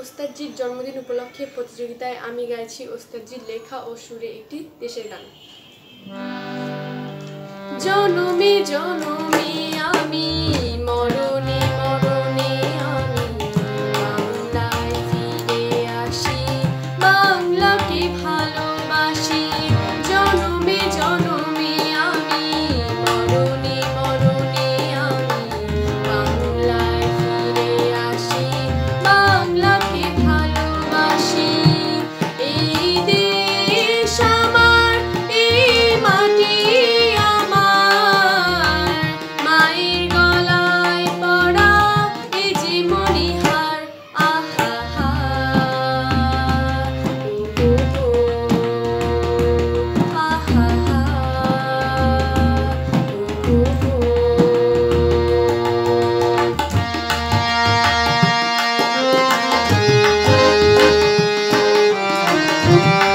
ওস্তাদজির জন্মদিন উপলক্ষে প্রতিযোগিতায় আমি গাইছি ওস্তাদজির লেখা ও সুরে একটি দেশের গান। জনমে জনমে Música